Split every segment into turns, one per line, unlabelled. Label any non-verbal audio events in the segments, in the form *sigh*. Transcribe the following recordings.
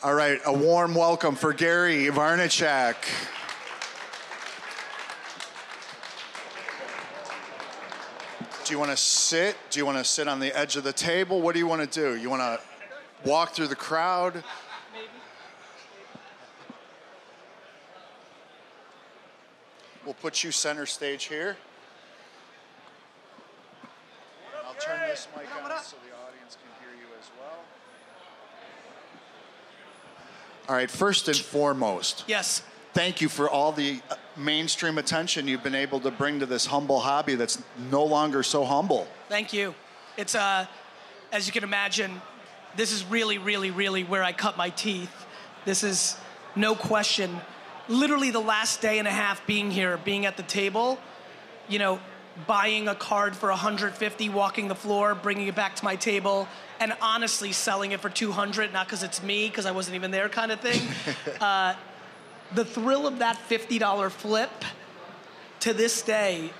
All right, a warm welcome for Gary Vaynerchuk. Do you want to sit? Do you want to sit on the edge of the table? What do you want to do? You want to walk through the crowd? We'll put you center stage here. I'll turn this mic on so the audience can hear you as well. All right, first and foremost,
Yes.
thank you for all the uh, mainstream attention you've been able to bring to this humble hobby that's no longer so humble.
Thank you. It's uh, as you can imagine, this is really, really, really where I cut my teeth. This is no question. Literally the last day and a half being here, being at the table, you know, buying a card for 150, walking the floor, bringing it back to my table, and honestly selling it for 200, not because it's me, because I wasn't even there, kind of thing. *laughs* uh, the thrill of that $50 flip to this day,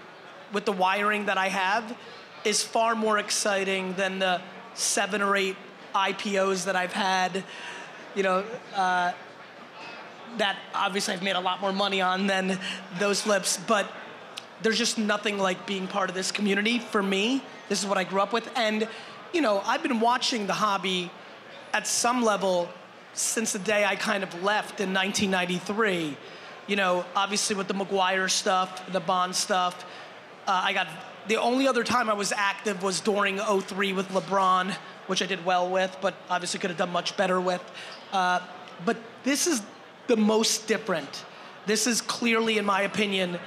with the wiring that I have, is far more exciting than the seven or eight IPOs that I've had. You know, uh, that obviously I've made a lot more money on than those flips, but there's just nothing like being part of this community for me. This is what I grew up with. And, you know, I've been watching the hobby at some level since the day I kind of left in 1993. You know, obviously with the McGwire stuff, the Bond stuff. Uh, I got the only other time I was active was during 03 with LeBron, which I did well with, but obviously could have done much better with. Uh, but this is the most different. This is clearly, in my opinion,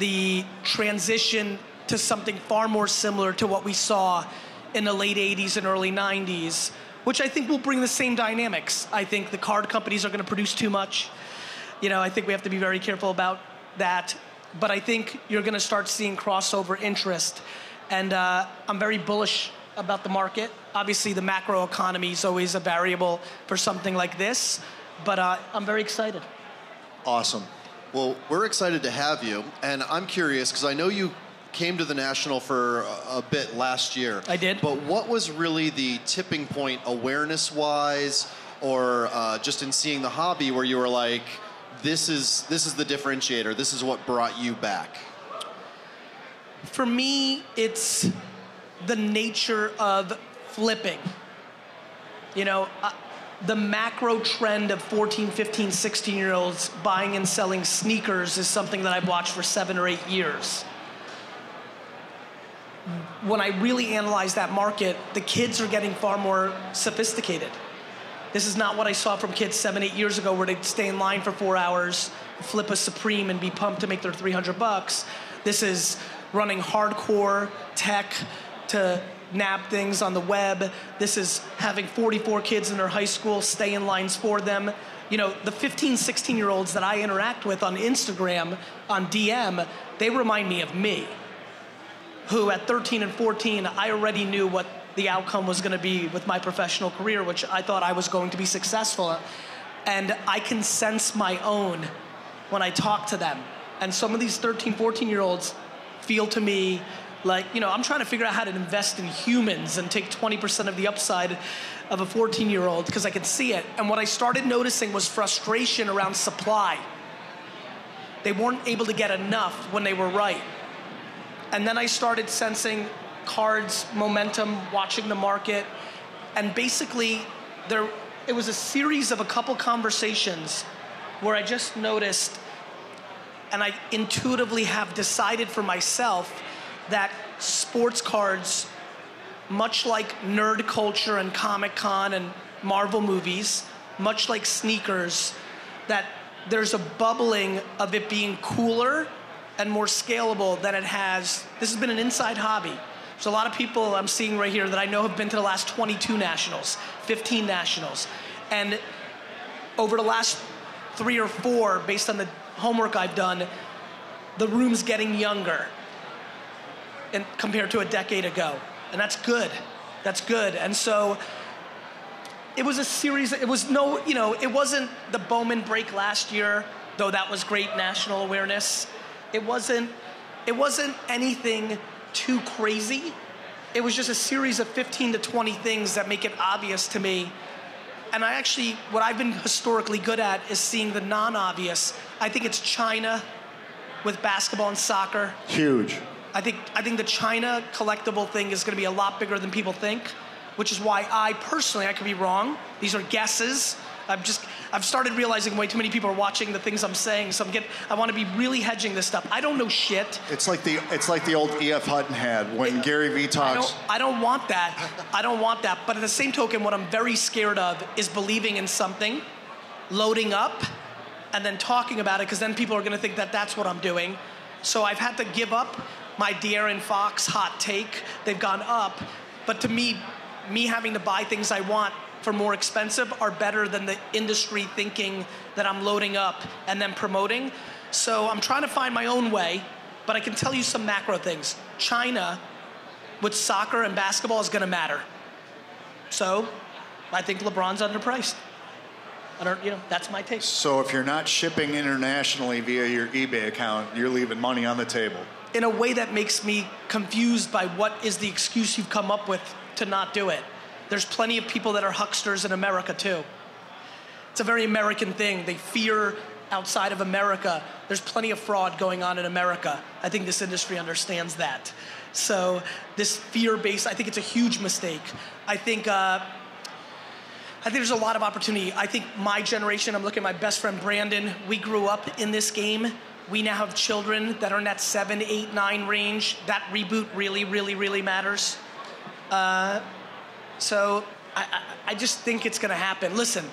the transition to something far more similar to what we saw in the late 80s and early 90s, which I think will bring the same dynamics. I think the card companies are going to produce too much. You know, I think we have to be very careful about that. But I think you're going to start seeing crossover interest. And uh, I'm very bullish about the market. Obviously, the macro economy is always a variable for something like this, but uh, I'm very excited.
Awesome. Well, we're excited to have you, and I'm curious because I know you came to the National for a, bit last year.
I did.
But what was really the tipping point, awareness-wise, or uh, just in seeing the hobby, where you were like, "This is this is the differentiator. This is what brought you back."
For me, it's the nature of flipping. You know, the macro trend of 14, 15, 16 year olds buying and selling sneakers is something that I've watched for seven or eight years. When I really analyze that market, the kids are getting far more sophisticated. This is not what I saw from kids seven, eight years ago where they'd stay in line for four hours, flip a Supreme, and be pumped to make their 300 bucks. This is running hardcore tech to nab things on the web. This is having 44 kids in their high school stay in lines for them. You know, the 15, 16 year olds that I interact with on Instagram, on DM, they remind me of me, who at 13 and 14, I already knew what the outcome was going to be with my professional career, which I thought I was going to be successful. And I can sense my own when I talk to them. And some of these 13, 14 year olds feel to me like, you know, I'm trying to figure out how to invest in humans and take 20% of the upside of a 14 year old because I can see it. And what I started noticing was frustration around supply. They weren't able to get enough when they were right. And then I started sensing cards, momentum, watching the market, and basically there it was a series of a couple conversations where I just noticed and I intuitively have decided for myself that sports cards, much like nerd culture and Comic Con and Marvel movies, much like sneakers, that there's a bubbling of it being cooler and more scalable than it has. This has been an inside hobby. There's a lot of people I'm seeing right here that I know have been to the last 22 nationals, 15 nationals. And over the last three or four, based on the homework I've done, the room's getting younger in, compared to a decade ago. And that's good. That's good. And so it was a series, it was no, you know, it wasn't the Bowman break last year, though that was great national awareness. It wasn't, it wasn't anything too crazy. It was just a series of 15 to 20 things that make it obvious to me and I actually, what I've been historically good at is seeing the non obvious. I think it's China with basketball and soccer.
Huge.
I think, I think the China collectible thing is going to be a lot bigger than people think, which is why I personally, I could be wrong. These are guesses. I'm just, I've started realizing way too many people are watching the things I'm saying, so I'm get, I want to be really hedging this stuff. I don't know shit.
It's like the it's like the old E.F. Hutton had when
It-
Gary Vee
I
talks.
don't, I don't want that. I don't want that. But at the same token, what I'm very scared of is believing in something, loading up, and then talking about it, because then people are going to think that that's what I'm doing. So I've had to give up my De'Aaron Fox hot take. They've gone up. But to me, me having to buy things I want for more expensive are better than the industry thinking that I'm loading up and then promoting. So I'm trying to find my own way, but I can tell you some macro things. China with soccer and basketball is going to matter. So, I think LeBron's underpriced. I don't, you know, that's my take.
So if you're not shipping internationally via your eBay account, you're leaving money on the table.
In a way that makes me confused by what is the excuse you've come up with to not do it. There's plenty of people that are hucksters in America too. It's a very American thing. They fear outside of America. There's plenty of fraud going on in America. I think this industry understands that. So this fear-based, I think it's a huge mistake. I think. Uh, I think there's a lot of opportunity. I think my generation, I'm looking at my best friend Brandon, we grew up in this game. We now have children that are in that seven, eight, nine range. That reboot really, really, really matters. Uh, so I, I, I just think it's gonna happen. Listen,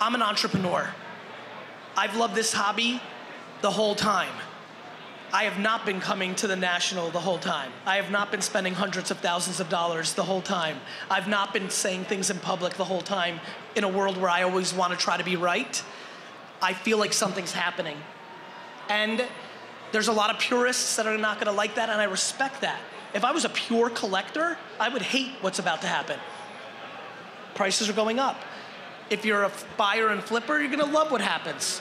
I'm an entrepreneur. I've loved this hobby the whole time. I have not been coming to the National the whole time. I have not been spending hundreds of thousands of dollars the whole time. I've not been saying things in public the whole time in a world where I always want to try to be right. I feel like something's happening. And there's a lot of purists that are not to like that, and I respect that. If I was a pure collector, I would hate what's about to happen. Prices are going up. If you're a buyer and flipper, you're to love what happens.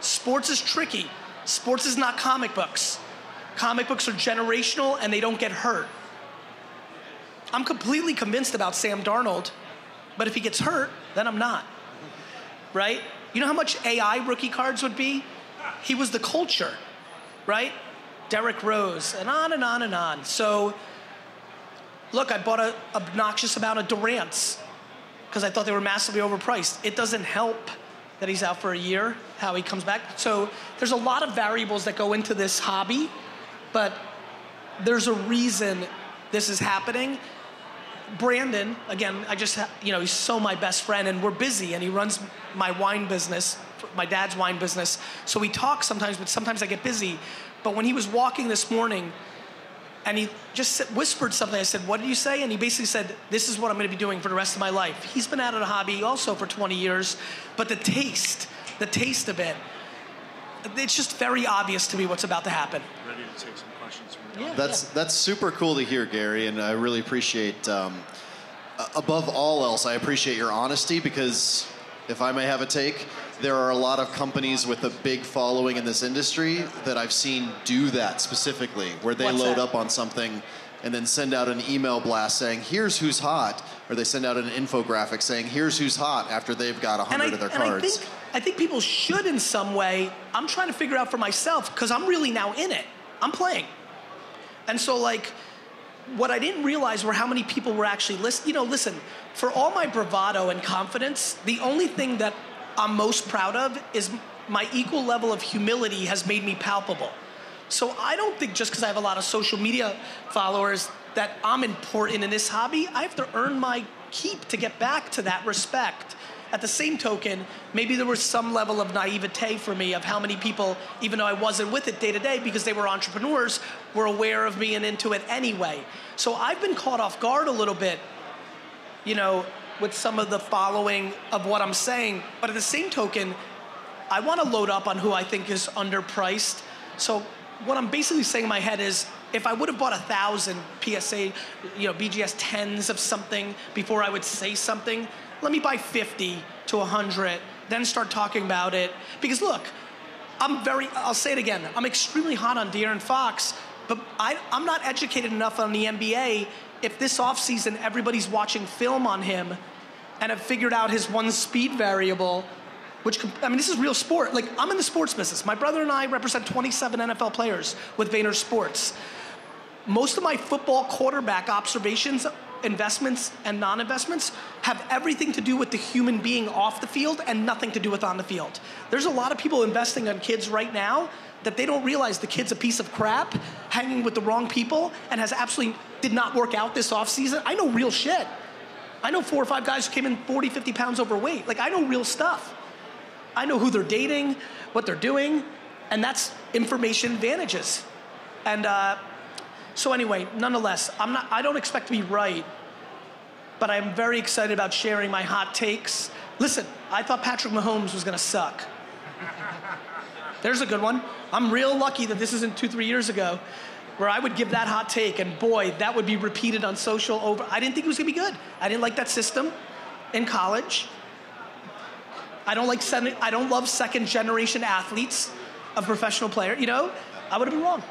Sports is tricky. Sports is not comic books. Comic books are generational and they don't get hurt. I'm completely convinced about Sam Darnold, but if he gets hurt, then I'm not. Right? You know how much AI rookie cards would be? He was the culture, right? Derrick Rose, and on and on and on. So, look, I bought an obnoxious amount of Durant's because I thought they were massively overpriced. It doesn't help that he's out for a year, how he comes back. So there's a lot of variables that go into this hobby, but there's a reason this is happening. Brandon, again, I just, you know, he's so my best friend, and we're busy, and he runs my wine business, my dad's wine business. So we talk sometimes, but sometimes I get busy. But when he was walking this morning, and he just whispered something. I said, What did you say? And he basically said, This is what I'm going to be doing for the rest of my life. He's been out of the hobby also for 20 years, but the taste, the taste of it, it's just very obvious to me what's about to happen.
Ready to take some questions from
Yeah,
That's that's super cool to hear, Gary, and I really appreciate. Um, above all else, I appreciate your honesty because, if I may have a take, there are a lot of companies with a big following in this industry that I've seen do that specifically, where they
What's
load
that?
up on something and then send out an email blast saying, "Here's who's hot," or they send out an infographic saying, "Here's who's hot" after they've got a
I,
hundred of their
and I
cards.
think I think people should in some way. I'm trying to figure out for myself because I'm really now in it. I'm playing, and so like, what I didn't realize were how many people were actually listening. You know, listen, for all my bravado and confidence, the only thing that I'm most proud of is my equal level of humility has made me palpable. So I don't think just because I have a lot of social media followers that I'm important in this hobby. I have to earn my keep to get back to that respect. At the same token, maybe there was some level of naivete for me of how many people, even though I wasn't with it day to day because they were entrepreneurs, were aware of me and into it anyway. So I've been caught off guard a little bit, you know, with some of the following of what I'm saying. But at the same token, I want to load up on who I think is underpriced. So what I'm basically saying in my head is, if I would have bought a thousand PSA, you know, BGS tens of something before I would say something, let me buy 50 to 100, then start talking about it. Because look, I'm very, I'll say it again, I'm extremely hot on De'Aaron Fox, but I, I'm not educated enough on the NBA. If this offseason everybody's watching film on him, and have figured out his one speed variable, which, I mean, this is real sport. Like, I'm in the sports business. My brother and I represent 27 NFL players with Vayner Sports. Most of my football quarterback observations, investments, and non investments have everything to do with the human being off the field and nothing to do with on the field. There's a lot of people investing on kids right now that they don't realize the kid's a piece of crap, hanging with the wrong people, and has absolutely did not work out this offseason. I know real shit. I know four or five guys who came in 40, 50 pounds overweight. Like, I know real stuff. I know who they're dating, what they're doing, and that's information advantages. And uh, so, anyway, nonetheless, I'm not, I don't expect to be right, but I'm very excited about sharing my hot takes. Listen, I thought Patrick Mahomes was gonna suck. *laughs* There's a good one. I'm real lucky that this isn't two, three years ago where I would give that hot take, and boy, that would be repeated on social over. I didn't think he was gonna be good. I didn't like that system in college. I don't like I don't love second generation athletes, of professional player. You know, I would have been wrong.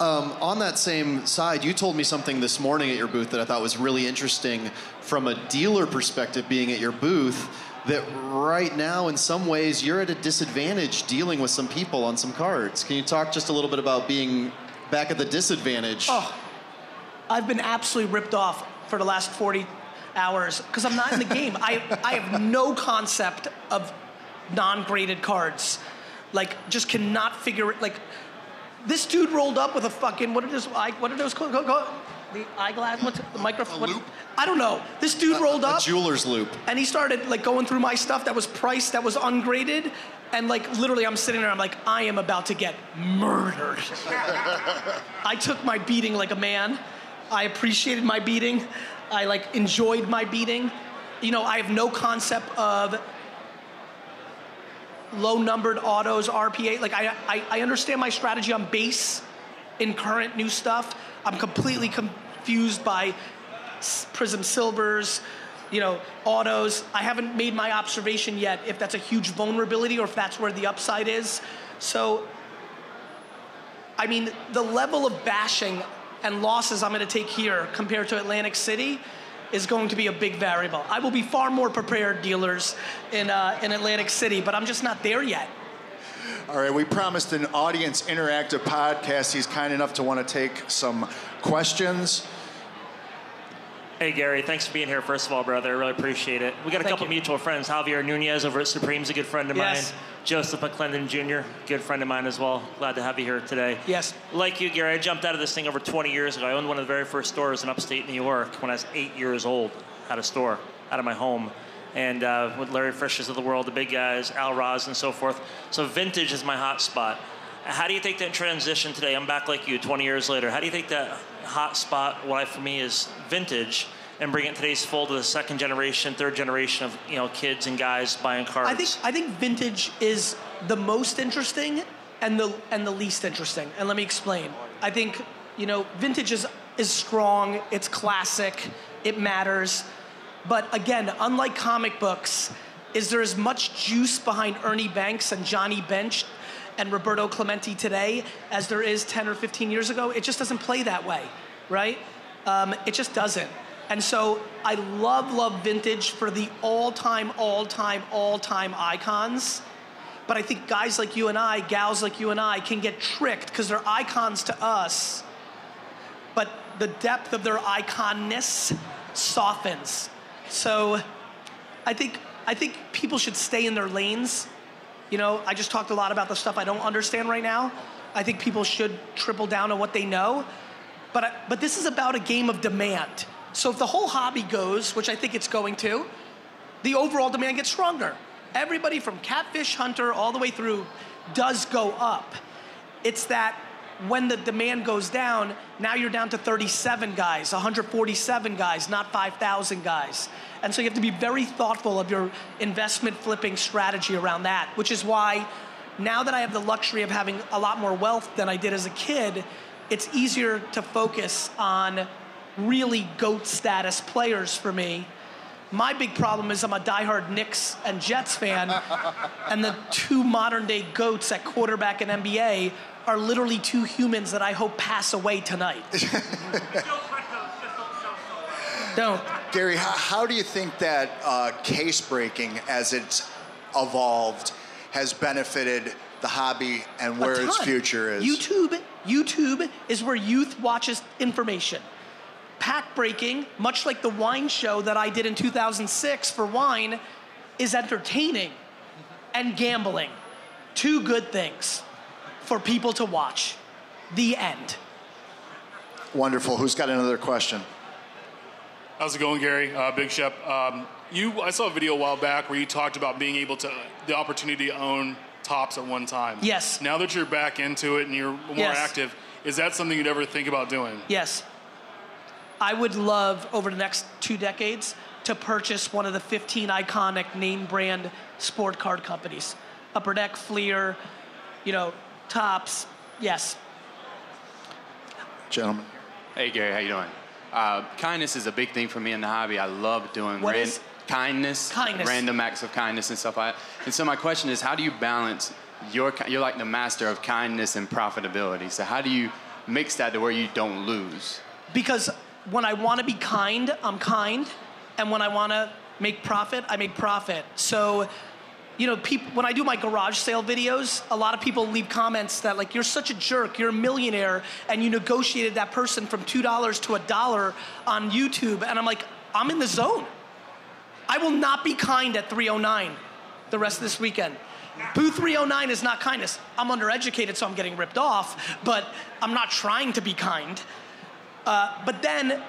Um, on that same side, you told me something this morning at your booth that I thought was really interesting from a dealer perspective, being at your booth that right now, in some ways, you're at a disadvantage dealing with some people on some cards. Can you talk just a little bit about being back at the disadvantage?
Oh, I've been absolutely ripped off for the last 40 hours because I'm not in the game. I, I have no concept of non-graded cards. Like, just cannot figure it. Like, this dude rolled up with a fucking what are those? What are those called? The eyeglass? What's it, the microphone?
loop?
I don't know. This dude rolled up.
A jeweler's loop.
And he started like going through my stuff that was priced, that was ungraded. And like literally, I'm sitting there, I'm like, I am about to get murdered. *laughs* I took my beating like a man. I appreciated my beating. I like enjoyed my beating. You know, I have no concept of low numbered autos, RPA. Like I, I, I understand my strategy on base in current new stuff. I'm completely confused by Prizm Silvers, you know, autos. I haven't made my observation yet if that's a huge vulnerability or if that's where the upside is. So, I mean, the level of bashing and losses I'm going to take here compared to Atlantic City is going to be a big variable. I will be far more prepared, dealers, in, uh, in Atlantic City, but I'm just not there yet.
All right, we promised an audience interactive podcast. He's kind enough to want to take some questions.
Hey Gary, thanks for being here. First of all, brother, I really appreciate it. We got a
Thank
couple
you.
mutual friends. Javier Nunez over at Supreme's a good friend of
Yes.
mine. Joseph McClendon Jr., good friend of mine as well. Glad to have you here today.
Yes.
Like you, Gary, I jumped out of this thing over 20 years ago. I owned one of the very first stores in upstate New York when I was eight years old. Had a store out of my home. And uh, with Larry Fritsch's of the world, the big guys, Al Roz and so forth. So vintage is my hot spot. How do you think that transition today? I'm back like you 20 years later. How do you think that hot spot, why for me is vintage, and bring it today's fold to the second generation, third generation of you know kids and guys buying cars?
I think I think vintage is the most interesting and the and the least interesting. And let me explain. I think you know vintage is is strong. It's classic. It matters. But again, unlike comic books, is there as much juice behind Ernie Banks and Johnny Bench and Roberto Clemente today as there is 10 or 15 years ago? It just doesn't play that way, right? Um, it just doesn't. And so I love, love vintage for the all time, all time, all time icons. But I think guys like you and I, gals like you and I, can get tricked because they're icons to us. But the depth of their iconness softens. So I think, I think people should stay in their lanes. You know, I just talked a lot about the stuff I don't understand right now. I think people should triple down on what they know. But, I, but this is about a game of demand. So if the whole hobby goes, which I think it's going to, the overall demand gets stronger. Everybody from catfish hunter all the way through does go up. It's that when the demand goes down, now you're down to 37 guys, 147 guys, not 5,000 guys. And so you have to be very thoughtful of your investment flipping strategy around that, which is why now that I have the luxury of having a lot more wealth than I did as a kid, it's easier to focus on really GOAT status players for me. My big problem is I'm a diehard Knicks and Jets fan, *laughs* and the two modern day GOATs at quarterback and NBA are literally two humans that I hope pass away tonight. *laughs* don't.
Gary, how, how do you think that uh, case breaking, as it's evolved, has benefited the hobby and where its future is?
YouTube, YouTube is where youth watches information. Pack breaking, much like the wine show that I did in 2006 for wine, is entertaining and gambling. Two good things for people to watch. The end.
Wonderful. Who's got another question?
How's it going, Gary? Uh, Big Shep. Um, you, I saw a video a while back where you talked about being able to, the opportunity to own Topps at one time.
Yes.
Now that you're back into it and you're more
Yes.
active, is that something you'd ever think about doing?
Yes. I would love over the next two decades to purchase one of the 15 iconic name brand sport card companies. Upper Deck, Fleer, you know, Topps. Yes.
Gentlemen.
Hey Gary, how you doing? Uh, kindness is a big thing for me in the hobby. I love doing
What is-
kindness,
Kindness.
random acts of kindness and stuff like that. And so my question is, how do you balance your? You're like the master of kindness and profitability. So how do you mix that to where you don't lose?
Because when I want to be kind, I'm kind, and when I want to make profit, I make profit. So, you know, people when I do my garage sale videos, a lot of people leave comments that like you're such a jerk, you're a millionaire, and you negotiated that person from two dollars to a dollar on YouTube, and I'm like, I'm in the zone. I will not be kind at 309 the rest of this weekend. Booth 309 is not kindness. I'm undereducated, so I'm getting ripped off, but I'm not trying to be kind. Uh, but then,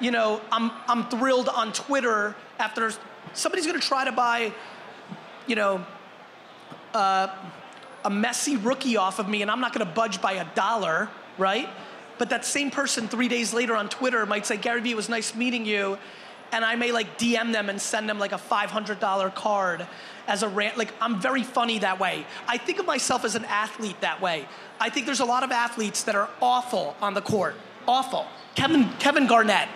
you know, I'm, I'm thrilled on Twitter after somebody's gonna try to buy, you know, uh, a Messi rookie off of me, and I'm not gonna budge by a dollar, right? But that same person three days later on Twitter might say, Gary Vee, it was nice meeting you. And I may like DM them and send them like a $500 card as a rant. Like, I'm very funny that way. I think of myself as an athlete that way. I think there's a lot of athletes that are awful on the court. Awful. Kevin, Kevin Garnett,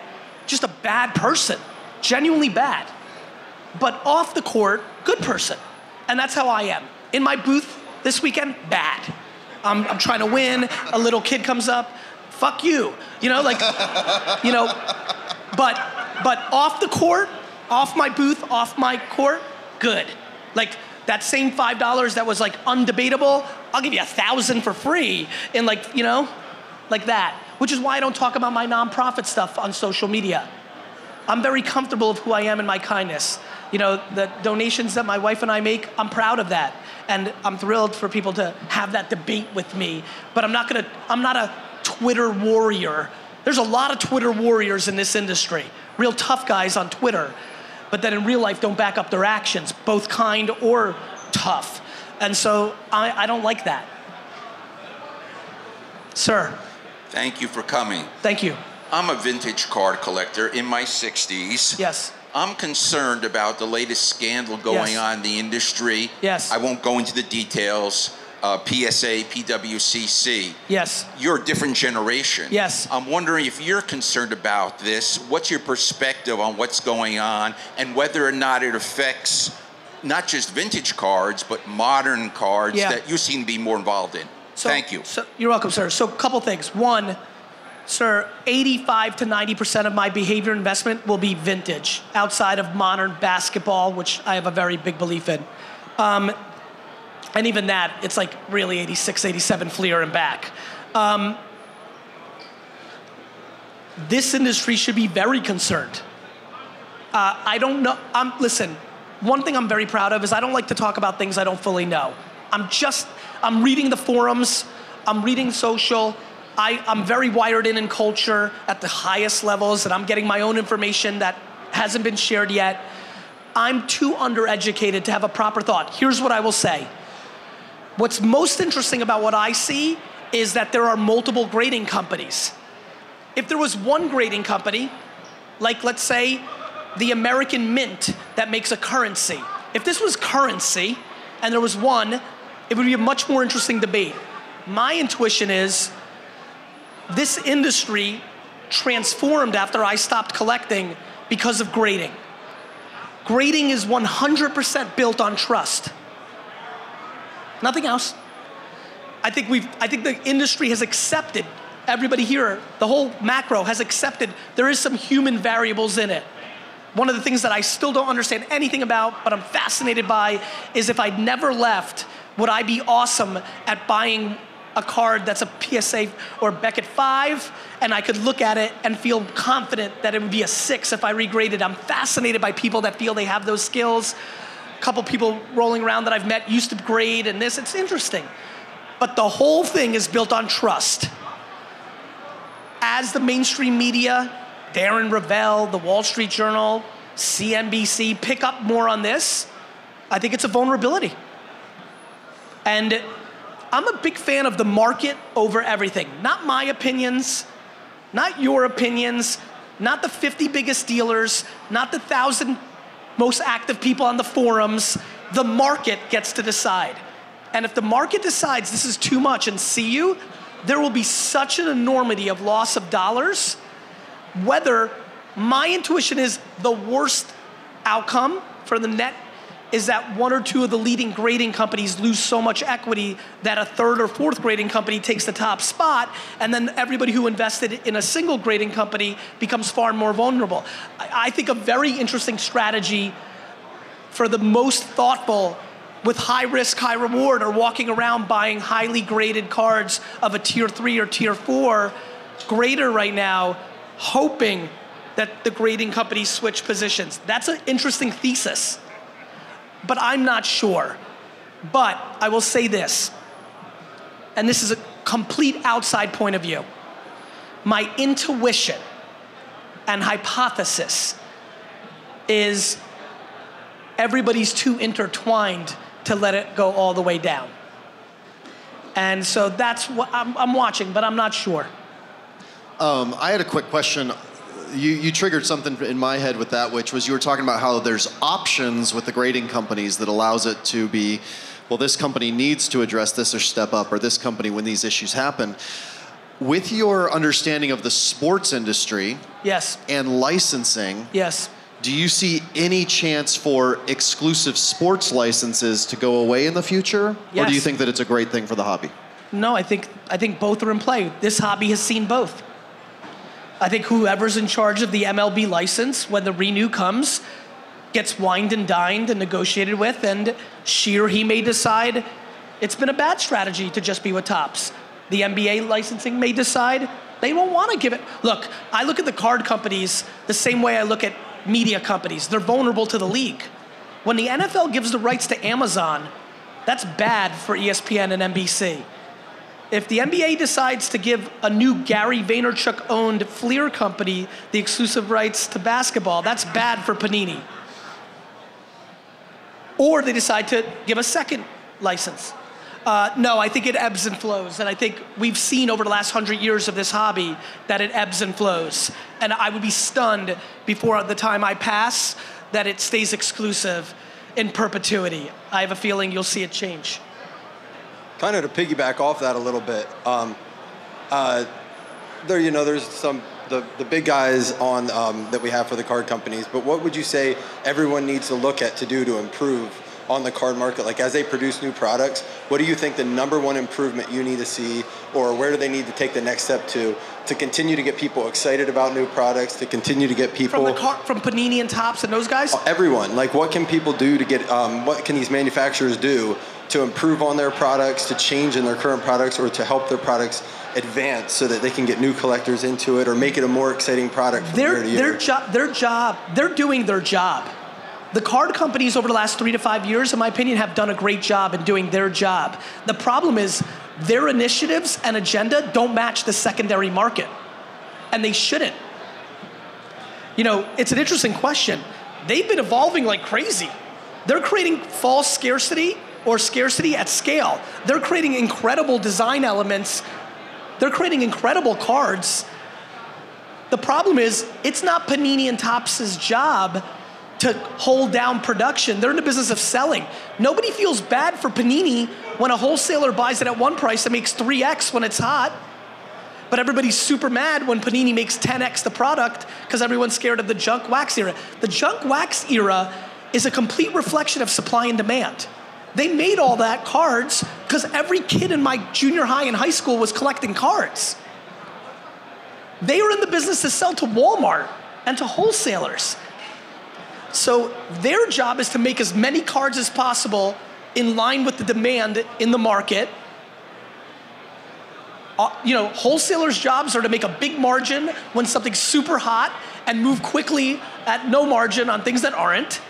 just a bad person, genuinely bad but off the court, good person. And that's how I am. In my booth this weekend, bad. I'm, I'm trying to win. A little kid comes up, fuck you. You know, like, you know, but but off the court, off my booth, off my court, good. Like that same five dollars that was like undebatable, I'll give you a thousand for free. And like, you know, like that. Which is why I don't talk about my nonprofit stuff on social media. I'm very comfortable of who I am and my kindness. You know, the donations that my wife and I make, I'm proud of that. And I'm thrilled for people to have that debate with me. But I'm not gonna, I'm not a Twitter warrior. There's a lot of Twitter warriors in this industry, real tough guys on Twitter, but then in real life don't back up their actions, both kind or tough. And so I, I don't like that. Sir,
Thank you for coming.
thank you.
I'm a vintage card collector in my 60s.
Yes.
I'm concerned about the latest scandal going
Yes.
on in the industry.
Yes.
I won't go into the details. Uh, PSA, PWCC.
Yes.
You're a different generation.
Yes.
I'm wondering if you're concerned about this. What's your perspective on what's going on and whether or not it affects not just vintage cards, but modern cards
Yeah.
that you seem to be more involved in?
So,
Thank you.
So, you're welcome, sir. So, a couple things. One, sir, 85 to 90% of my behavior investment will be vintage outside of modern basketball, which I have a very big belief in. Um, and even that, it's like really 86, 87 Fleer and back. Um, this industry should be very concerned. Uh, I don't know. Um, listen, one thing I'm very proud of is I don't like to talk about things I don't fully know. I'm just, I'm reading the forums, I'm reading social. I, I'm very wired in in culture at the highest levels, and I'm getting my own information that hasn't been shared yet. I'm too undereducated to have a proper thought. Here's what I will say. What's most interesting about what I see is that there are multiple grading companies. If there was one grading company, like let's say the American Mint that makes a currency, if this was currency and there was one, it would be a much more interesting debate. My intuition is this industry transformed after I stopped collecting because of grading. Grading is 100% built on trust. Nothing else. I think we've I think the industry has accepted everybody here, the whole macro has accepted there is some human variables in it. one of the things that I still don't understand anything about, but I'm fascinated by, is if I'd never left, would I be awesome at buying a card that's a PSA or Beckett 5, and I could look at it and feel confident that it would be a 6 if I regraded. I'm fascinated by people that feel they have those skills. A couple people rolling around that I've met used to grade and this, it's interesting. But the whole thing is built on trust. As the mainstream media, Darren Rovell, the Wall Street Journal, CNBC pick up more on this, I think it's a vulnerability. And I'm a big fan of the market over everything. Not my opinions, not your opinions, not the 50 biggest dealers, not the thousand most active people on the forums. The market gets to decide. And if the market decides this is too much and see you, there will be such an enormity of loss of dollars. Whether my intuition is the worst outcome for the net is that one or two of the leading grading companies lose so much equity that a third or fourth grading company takes the top spot, and then everybody who invested in a single grading company becomes far more vulnerable. I think a very interesting strategy for the most thoughtful with high risk, high reward are walking around buying highly graded cards of a tier three or tier four grader right now, hoping that the grading companies switch positions. That's an interesting thesis but I'm not sure. But I will say this, and this is a complete outside point of view. My intuition and hypothesis is everybody's too intertwined to let it go all the way down. And so that's what I'm, I'm watching, but I'm not sure.
Um, I had a quick question you, you triggered something in my head with that, which was you were talking about how there's options with the grading companies that allows it to be, well, this company needs to address this or step up, or this company when these issues happen. With your understanding of the sports industry,
yes,
and licensing,
yes,
do you see any chance for exclusive sports licenses to go away in the future,
yes.
or do you think that it's a great thing for the hobby?
No, I think I think both are in play. This hobby has seen both. I think whoever's in charge of the MLB license when the renew comes gets wined and dined and negotiated with, and she or he may decide it's been a bad strategy to just be with Topps. The NBA licensing may decide they won't want to give it. Look, I look at the card companies the same way I look at media companies. They're vulnerable to the league. When the NFL gives the rights to Amazon, that's bad for ESPN and NBC if the NBA decides to give a new Gary Vaynerchuk owned Fleer company the exclusive rights to basketball, that's bad for Panini. Or they decide to give a second license. Uh, no, I think it ebbs and flows. And I think we've seen over the last hundred years of this hobby that it ebbs and flows. And I would be stunned before the time I pass that it stays exclusive in perpetuity. I have a feeling you'll see it change
kind of to piggyback off that a little bit, um, uh, there you know there's some the, the big guys on um, that we have for the card companies, but what would you say everyone needs to look at to do to improve on the card market? Like as they produce new products, what do you think the number one improvement you need to see, or where do they need to take the next step to to continue to get people excited about new products, to continue to get people
from the car, from Panini and Topps and those guys?
Everyone, like what can people do to get um, what can these manufacturers do to improve on their products, to change in their current products, or to help their products advance so that they can get new collectors into it or make it a more exciting product from
their,
year to year.
Their, jo- their job, they're doing their job. The card companies over the last three to five years, in my opinion, have done a great job in doing their job. The problem is their initiatives and agenda don't match the secondary market, and they shouldn't. You know, it's an interesting question. They've been evolving like crazy. They're creating false scarcity or scarcity at scale. They're creating incredible design elements, they're creating incredible cards. The problem is, it's not Panini and Topps' job to hold down production. They're in the business of selling. Nobody feels bad for Panini when a wholesaler buys it at one price and makes 3x when it's hot. But everybody's super mad when Panini makes 10x the product because everyone's scared of the junk wax era. The junk wax era is a complete reflection of supply and demand. They made all that cards because every kid in my junior high and high school was collecting cards. They were in the business to sell to Walmart and to wholesalers. So their job is to make as many cards as possible in line with the demand in the market. Uh, you know, wholesalers' jobs are to make a big margin when something's super hot and move quickly at no margin on things that aren't.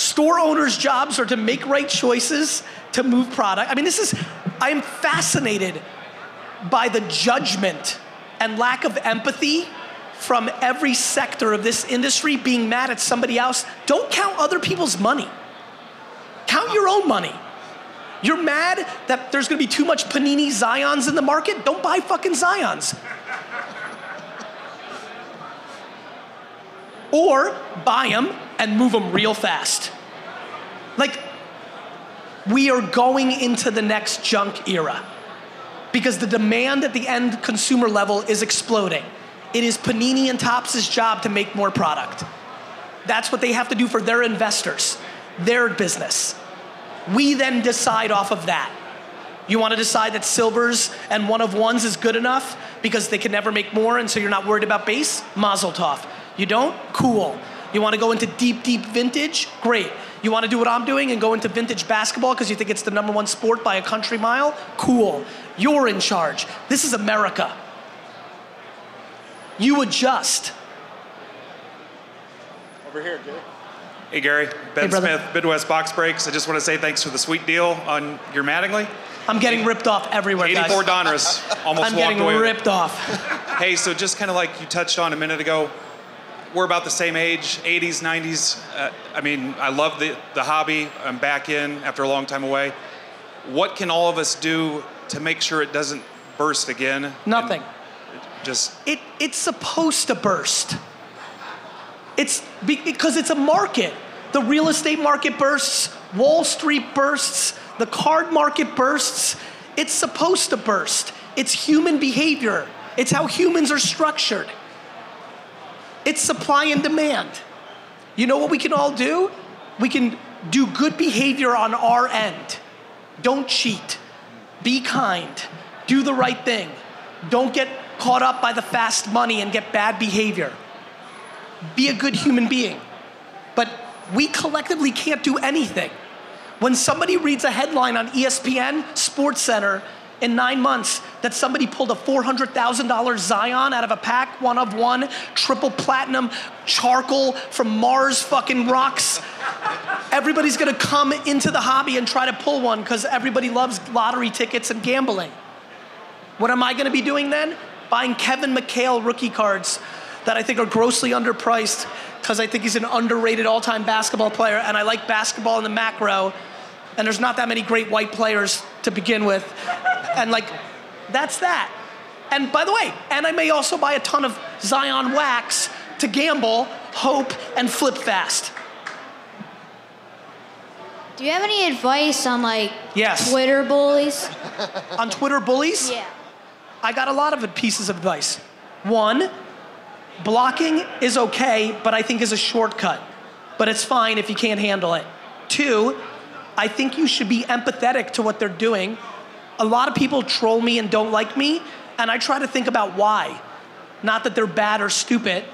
Store owners' jobs are to make right choices to move product. I mean, this is, I am fascinated by the judgment and lack of empathy from every sector of this industry being mad at somebody else. Don't count other people's money, count your own money. You're mad that there's gonna be too much Panini Zions in the market? Don't buy fucking Zions. Or buy them and move them real fast. Like, we are going into the next junk era because the demand at the end consumer level is exploding. It is Panini and Topps' job to make more product. That's what they have to do for their investors, their business. We then decide off of that. You want to decide that silvers and one of ones is good enough because they can never make more and so you're not worried about base? Mazel tov. You don't? Cool. You want to go into deep, deep vintage? Great. You want to do what I'm doing and go into vintage basketball because you think it's the number one sport by a country mile? Cool. You're in charge. This is America. You adjust.
Over here, Gary.
Hey Gary, Ben
Hey, brother.
Smith, Midwest Box Breaks. I just want to say thanks for the sweet deal on your Mattingly.
I'm getting ripped off everywhere, guys.
84 Donruss *laughs* almost
I'm
walked
getting
away. with it.
ripped off.
Hey, so just kind of like you touched on a minute ago, we're about the same age, 80s, 90s. Uh, I mean, I love the, the hobby. I'm back in after a long time away. What can all of us do to make sure it doesn't burst again?
Nothing.
Just
It, it's supposed to burst. It's be- because it's a market. The real estate market bursts, Wall Street bursts, the card market bursts. It's supposed to burst. It's human behavior. It's how humans are structured. It's supply and demand. You know what we can all do? We can do good behavior on our end. Don't cheat. Be kind. Do the right thing. Don't get caught up by the fast money and get bad behavior. Be a good human being. But we collectively can't do anything. When somebody reads a headline on ESPN, Sports Center, in nine months, that somebody pulled a $400,000 Zion out of a pack, one of one, triple platinum, charcoal from Mars fucking rocks, everybody's gonna come into the hobby and try to pull one because everybody loves lottery tickets and gambling. What am I gonna be doing then? Buying Kevin McHale rookie cards that I think are grossly underpriced because I think he's an underrated all time basketball player and I like basketball in the macro and there's not that many great white players to begin with. And like, that's that. And by the way, and I may also buy a ton of Zion wax to gamble, hope, and flip fast.
Do you have any advice on like
Yes.
Twitter bullies?
On Twitter bullies?
Yeah.
I got a lot of pieces of advice. One, blocking is okay, but I think is a shortcut. But it's fine if you can't handle it. Two, I think you should be empathetic to what they're doing. A lot of people troll me and don't like me, and I try to think about why. Not that they're bad or stupid.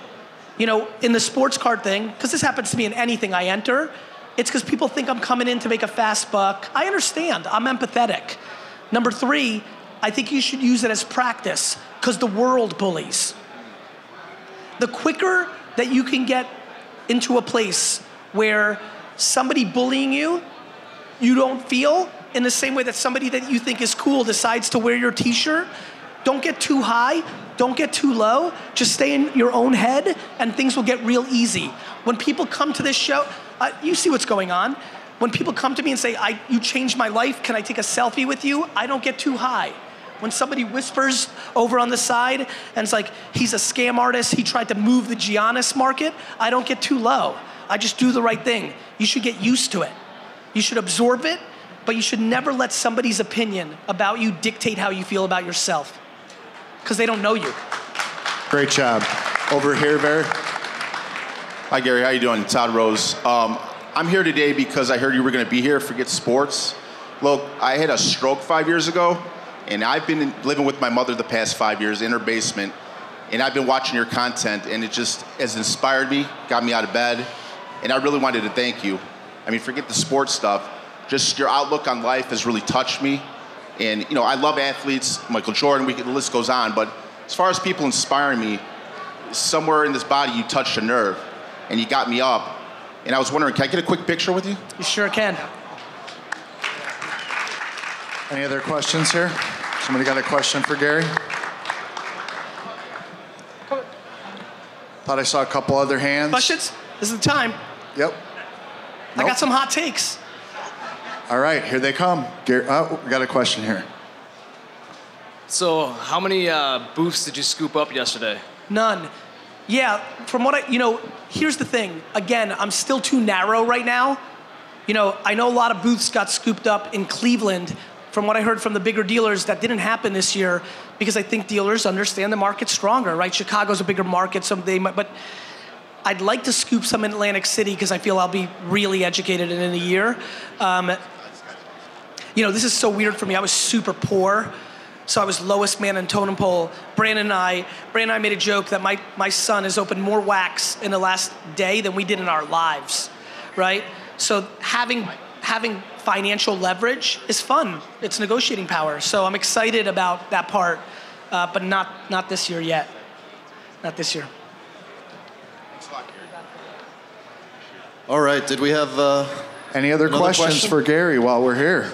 You know, in the sports card thing, because this happens to me in anything I enter, it's because people think I'm coming in to make a fast buck. I understand, I'm empathetic. Number three, I think you should use it as practice, because the world bullies. The quicker that you can get into a place where somebody bullying you, you don't feel in the same way that somebody that you think is cool decides to wear your t shirt, don't get too high, don't get too low, just stay in your own head and things will get real easy. When people come to this show, uh, you see what's going on. When people come to me and say, I, You changed my life, can I take a selfie with you? I don't get too high. When somebody whispers over on the side and it's like, he's a scam artist, he tried to move the Giannis market, I don't get too low. I just do the right thing. You should get used to it. You should absorb it, but you should never let somebody's opinion about you dictate how you feel about yourself because they don't know you.
Great job. Over here, Barry.
Hi, Gary. How you doing? Todd Rose. Um, I'm here today because I heard you were going to be here. Forget sports. Look, I had a stroke five years ago, and I've been living with my mother the past five years in her basement, and I've been watching your content, and it just has inspired me, got me out of bed. and I really wanted to thank you. I mean, forget the sports stuff. Just your outlook on life has really touched me. And you know, I love athletes, Michael Jordan. we, the list goes on. But as far as people inspiring me, somewhere in this body you touched a nerve, and you got me up. And I was wondering, can I get a quick picture with you?
You sure can.
Any other questions here? Somebody got a question for Gary? Thought I saw a couple other hands.
Questions? This is the time.
Yep.
I got some hot takes.
All right, here they come. Gary, oh, we got a question here.
So, how many uh, booths did you scoop up yesterday?
None. Yeah, from what I, you know, here's the thing. Again, I'm still too narrow right now. You know, I know a lot of booths got scooped up in Cleveland. From what I heard from the bigger dealers, that didn't happen this year because I think dealers understand the market stronger, right? Chicago's a bigger market, so they might, but I'd like to scoop some in Atlantic City because I feel I'll be really educated in a year. Um, you know, this is so weird for me. I was super poor. So I was lowest man in totem pole. Brandon and I, Brandon and I made a joke that my, my son has opened more wax in the last day than we did in our lives, right? So having having financial leverage is fun. It's negotiating power. So I'm excited about that part, uh, but not not this year yet. Not this year.
All right. Did we have uh,
any other questions
question?
for Gary while we're here?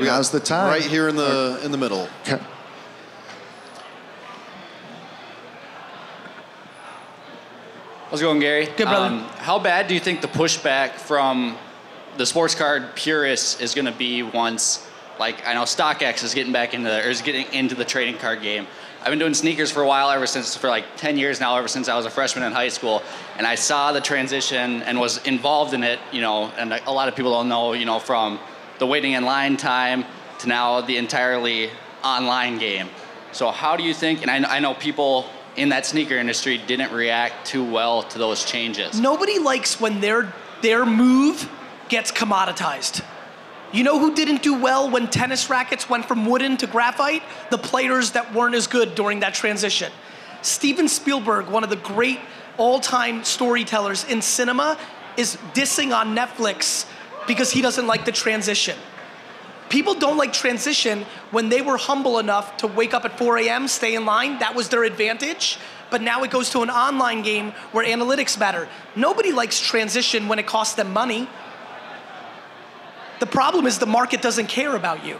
Now's the time.
Right here in the in the middle.
Okay.
How's it going, Gary?
Good, brother.
Um, how bad do you think the pushback from the sports card purists is going to be once, like, I know StockX is getting back into the, or is getting into the trading card game. I've been doing sneakers for a while, ever since, for like 10 years now, ever since I was a freshman in high school. And I saw the transition and was involved in it, you know, and a lot of people don't know, you know, from the waiting in line time to now the entirely online game. So how do you think, and I, I know people in that sneaker industry didn't react too well to those changes.
Nobody likes when their their move gets commoditized. You know who didn't do well when tennis rackets went from wooden to graphite? The players that weren't as good during that transition. Steven Spielberg, one of the great all-time storytellers in cinema, is dissing on Netflix because he doesn't like the transition. People don't like transition when they were humble enough to wake up at 4 a.m., stay in line. That was their advantage. But now it goes to an online game where analytics matter. Nobody likes transition when it costs them money. The problem is the market doesn't care about you.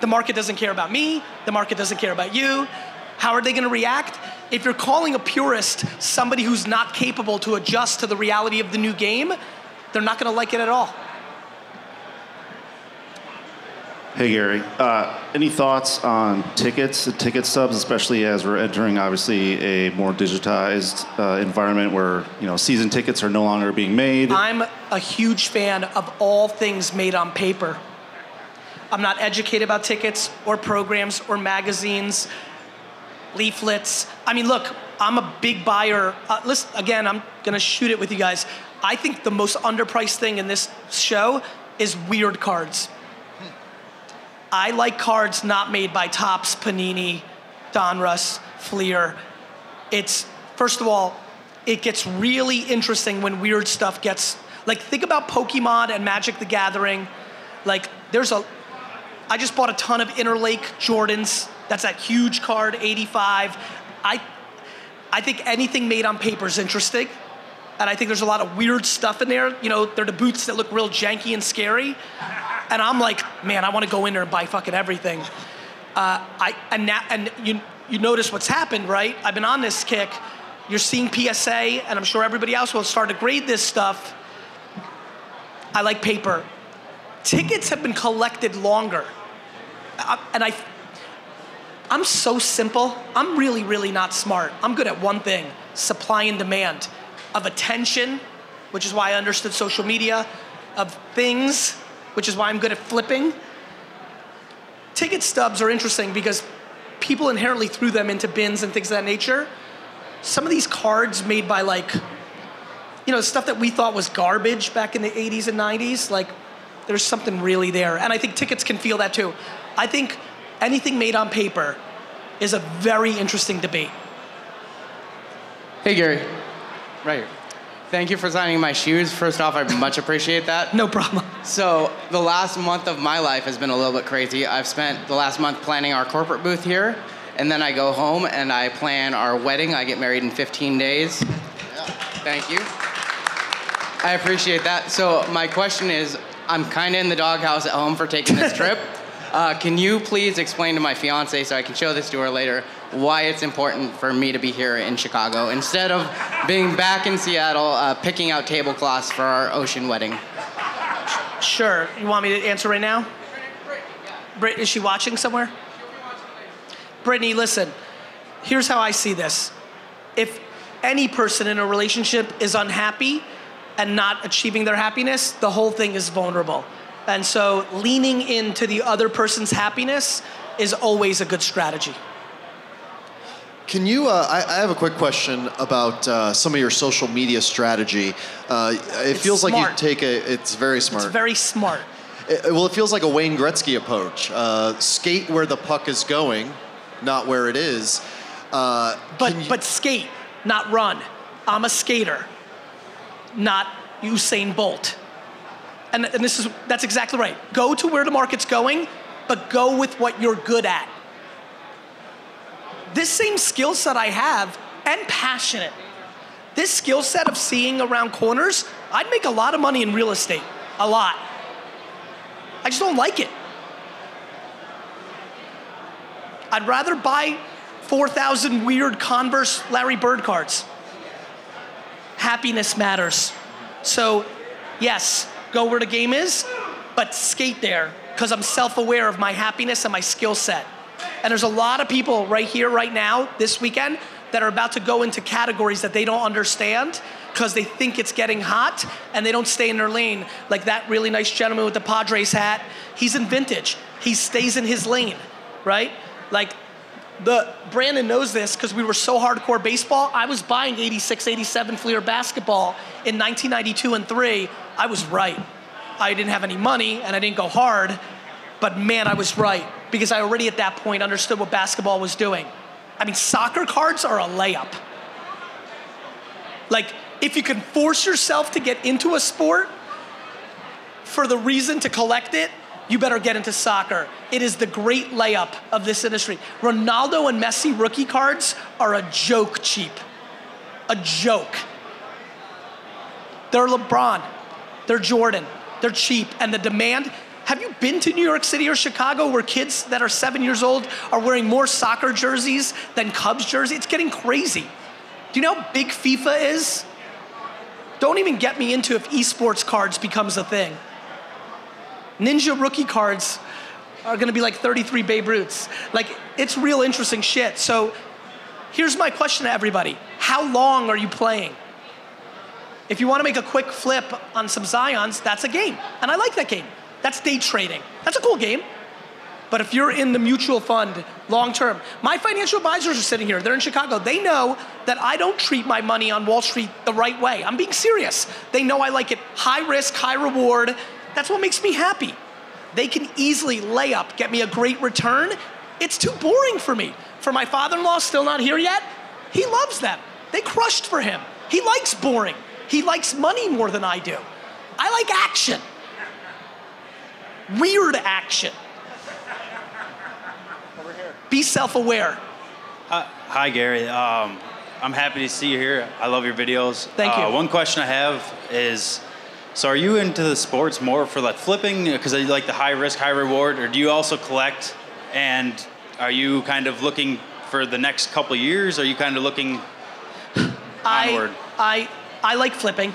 The market doesn't care about me. The market doesn't care about you. How are they going to react? If you're calling a purist somebody who's not capable to adjust to the reality of the new game, they're not going to like it at all.
Hey Gary, uh, any thoughts on tickets, ticket stubs, especially as we're entering obviously a more digitized uh, environment where you know season tickets are no longer being made.
I'm a huge fan of all things made on paper. I'm not educated about tickets or programs or magazines, leaflets. I mean, look, I'm a big buyer. Uh, listen, again, I'm gonna shoot it with you guys. I think the most underpriced thing in this show is weird cards. I like cards not made by Topps, Panini, Donruss, Fleer. It's first of all, it gets really interesting when weird stuff gets like think about Pokemon and Magic the Gathering. Like there's a I just bought a ton of Interlake Jordans. That's that huge card, 85. I I think anything made on paper is interesting. And I think there's a lot of weird stuff in there. You know, they're the boots that look real janky and scary. And I'm like, man, I want to go in there and buy fucking everything. Uh, I and now and you you notice what's happened, right? I've been on this kick. You're seeing PSA, and I'm sure everybody else will start to grade this stuff. I like paper. Tickets have been collected longer, I, and I. I'm so simple. I'm really, really not smart. I'm good at one thing: supply and demand, of attention, which is why I understood social media, of things, which is why I'm good at flipping. Ticket stubs are interesting because people inherently threw them into bins and things of that nature. Some of these cards made by like, you know, stuff that we thought was garbage back in the 80s and 90s, like there's something really there. And I think tickets can feel that too. I think anything made on paper is a very interesting debate.
Hey, Gary. Right.
Thank you for signing my shoes. First off, I much appreciate that.
No problem.
So, the last month of my life has been a little bit crazy. I've spent the last month planning our corporate booth here, and then I go home and I plan our wedding. I get married in 15 days. Thank you. I appreciate that. So, my question is I'm kind of in the doghouse at home for taking this *laughs* trip. Uh, can you please explain to my fiance so I can show this to her later why it's important for me to be here in Chicago instead of being back in Seattle uh, picking out tablecloths for our ocean wedding?
Sure. You want me to answer right now? Brit, is she watching somewhere? Brittany, listen. Here's how I see this. If any person in a relationship is unhappy and not achieving their happiness, the whole thing is vulnerable. And so leaning into the other person's happiness is always a good strategy.
Can you? Uh, I, I have a quick question about uh, some of your social media strategy. Uh, it feels like you take a. It's very smart.
It's very smart.
It- well, it feels like a Wayne Gretzky approach. Uh, skate where the puck is going, not where it is. Uh,
But but skate, not run. I'm a skater, not Usain Bolt. And, and this is that's exactly right. Go to where the market's going, but go with what you're good at. This same skill set I have and passionate. This skill set of seeing around corners, I'd make a lot of money in real estate. A lot. I just don't like it. I'd rather buy 4,000 weird Converse Larry Bird cards. Happiness matters. So, yes, go where the game is, but skate there because I'm self aware of my happiness and my skill set. And there's a lot of people right here, right now, this weekend, that are about to go into categories that they don't understand because they think it's getting hot and they don't stay in their lane. Like that really nice gentleman with the Padres hat, he's in vintage. He stays in his lane, right? Like the Brandon knows this because we were so hardcore baseball. I was buying 86, 87 Fleer basketball in 1992 and 3. I was right. I didn't have any money and I didn't go hard, but man, I was right because I already at that point understood what basketball was doing. I mean, soccer cards are a layup. Like, if you can force yourself to get into a sport for the reason to collect it, you better get into soccer. It is the great layup of this industry. Ronaldo and Messi rookie cards are a joke cheap. A joke. They're LeBron, they're Jordan, they're cheap, and the demand. Have you been to New York City or Chicago where kids that are seven years old are wearing more soccer jerseys than Cubs jerseys? It's getting crazy. Do you know how big FIFA is? Don't even get me into if esports cards becomes a thing. Ninja rookie cards are gonna be like 33 Babe Ruths. Like, it's real interesting shit. So, here's my question to everybody How long are you playing? If you wanna make a quick flip on some Zions, that's a game. And I like that game. That's day trading. That's a cool game. But if you're in the mutual fund long term, my financial advisors are sitting here. They're in Chicago. They know that I don't treat my money on Wall Street the right way. I'm being serious. They know I like it high risk, high reward. That's what makes me happy. They can easily lay up, get me a great return. It's too boring for me. For my father in law, still not here yet, he loves them. They crushed for him. He likes boring. He likes money more than I do. I like action. Weird action. Over here. Be self aware.
Hi, hi, Gary. Um, I'm happy to see you here. I love your videos.
Thank you.
Uh, one question I have is, so are you into the sports more for like flipping because you like the high risk, high reward, or do you also collect? And are you kind of looking for the next couple years? Are you kind of looking onward?
I, I, I like flipping.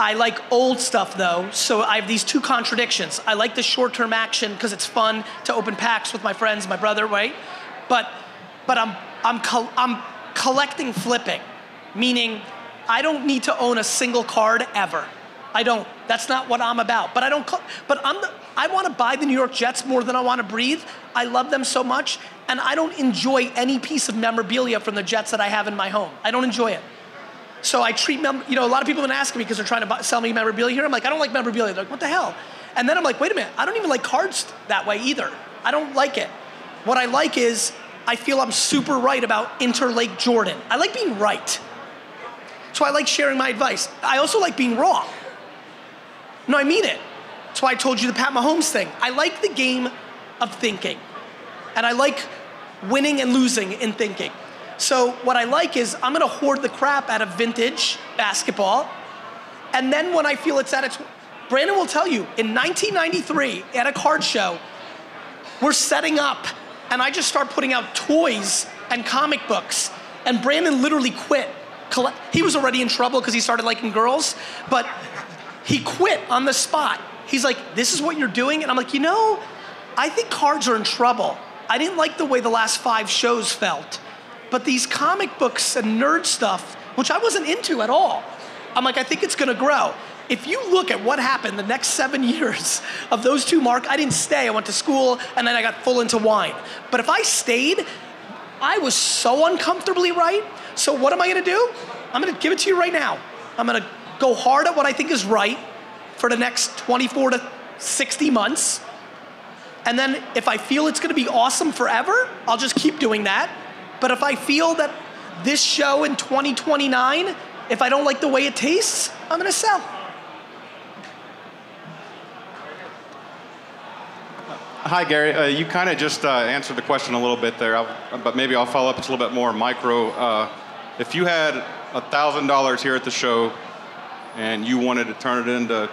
I like old stuff though, so I have these two contradictions. I like the short term action because it's fun to open packs with my friends, my brother, right? But, but I'm, I'm, col- I'm collecting flipping, meaning I don't need to own a single card ever. I don't. That's not what I'm about. But I don't. But I'm. The, I want to buy the New York Jets more than I want to breathe. I love them so much, and I don't enjoy any piece of memorabilia from the Jets that I have in my home. I don't enjoy it. So I treat, mem- you know, a lot of people have been asking me because they're trying to buy, sell me memorabilia here. I'm like, I don't like memorabilia. They're like, what the hell? And then I'm like, wait a minute, I don't even like cards that way either. I don't like it. What I like is I feel I'm super right about Interlake Jordan. I like being right. So I like sharing my advice. I also like being wrong. No, I mean it. That's why I told you the Pat Mahomes thing. I like the game of thinking. And I like winning and losing in thinking. So what I like is I'm gonna hoard the crap out of vintage basketball. And then when I feel it's at its Brandon will tell you, in 1993 at a card show, we're setting up and I just start putting out toys and comic books. And Brandon literally quit. He was already in trouble because he started liking girls, but he quit on the spot. He's like, This is what you're doing? And I'm like, You know, I think cards are in trouble. I didn't like the way the last five shows felt. But these comic books and nerd stuff, which I wasn't into at all, I'm like, I think it's gonna grow. If you look at what happened the next seven *laughs* years of those two mark, I didn't stay. I went to school and then I got full into wine. But if I stayed, I was so uncomfortably right. So what am I gonna do? I'm gonna give it to you right now. I'm gonna go hard at what I think is right for the next 24 to 60 months. And then if I feel it's gonna be awesome forever, I'll just keep doing that. But if I feel that this show in 2029, if I don't like the way it tastes, I'm gonna sell.
Hi, Gary. Uh, you kind of just uh, answered the question a little bit there, I'll, but maybe I'll follow up. It's a little bit more micro. Uh, if you had thousand dollars here at the show, and you wanted to turn it into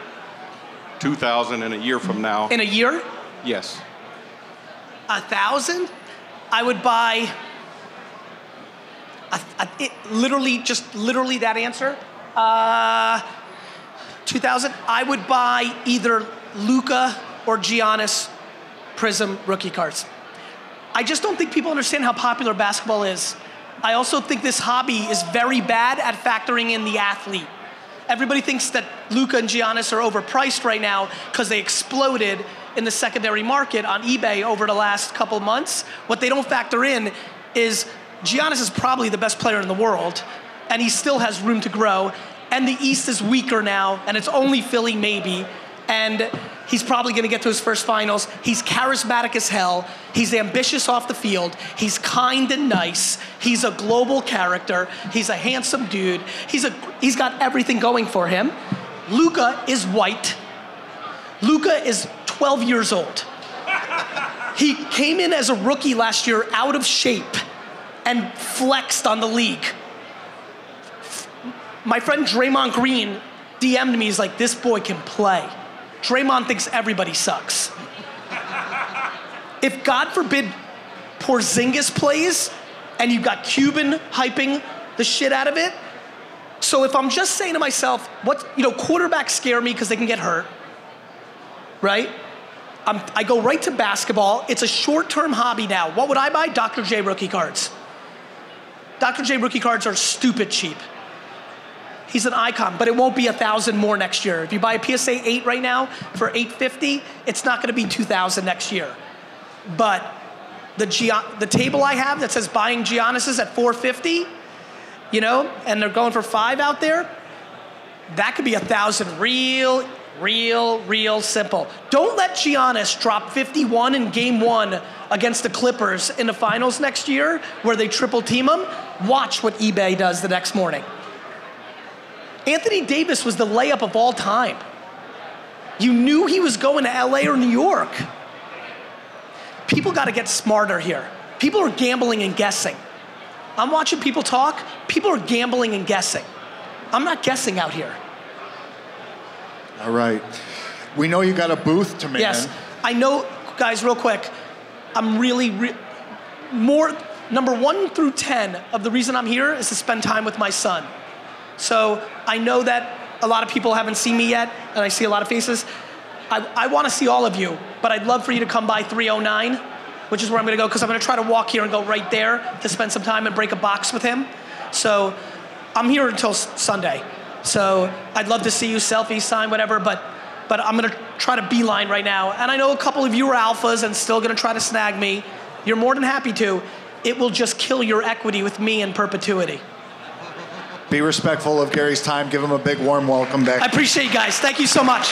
two thousand in a year from now,
In a year,
yes,
a thousand, I would buy. It, literally, just literally that answer. Uh, 2000, I would buy either Luka or Giannis Prizm rookie cards. I just don't think people understand how popular basketball is. I also think this hobby is very bad at factoring in the athlete. Everybody thinks that Luka and Giannis are overpriced right now because they exploded in the secondary market on eBay over the last couple months. What they don't factor in is Giannis is probably the best player in the world, and he still has room to grow. And the East is weaker now, and it's only Philly maybe. And he's probably going to get to his first finals. He's charismatic as hell. He's ambitious off the field. He's kind and nice. He's a global character. He's a handsome dude. He's a he's got everything going for him. Luka is white. Luka is 12 years old. He came in as a rookie last year out of shape and flexed on the league. My friend Draymond Green DM'd me, he's like, this boy can play. Draymond thinks everybody sucks. if God forbid Porzingis plays and you've got Cuban hyping the shit out of it, so if I'm just saying to myself, what, you know, quarterbacks scare me because they can get hurt, right? I'm, I go right to basketball. It's a short term hobby now. What would I buy? Dr. J rookie cards. Dr. J rookie cards are stupid cheap. He's an icon, but it won't be a thousand more next year. If you buy a PSA 8 right now for 850, it's not going to be 2,000 next year. But the the table I have that says buying Giannis's at 450, you know, and they're going for five out there, that could be a thousand real, real, real simple. Don't let Giannis drop 51 in game one against the Clippers in the finals next year where they triple team him. Watch what eBay does the next morning. Anthony Davis was the layup of all time. You knew he was going to LA or New York. People got to get smarter here. People are gambling and guessing. I'm watching people talk, people are gambling and guessing. I'm not guessing out here.
All right. We know you got a booth to man.
Yes, I know, guys, real quick. I'm really, re- more, number one through 10 of the reason I'm here is to spend time with my son. So I know that a lot of people haven't seen me yet, and I see a lot of faces. I, I want to see all of you, but I'd love for you to come by 309, which is where I'm going to go, because I'm going to try to walk here and go right there to spend some time and break a box with him. So I'm here until Sunday. So I'd love to see you, selfie, sign, whatever, but but I'm gonna try to beeline right now. And I know a couple of you are alphas and still gonna try to snag me. You're more than happy to. It will just kill your equity with me in perpetuity.
Be respectful of Gary's time. Give him a big warm welcome back.
I appreciate you guys. Thank you so much.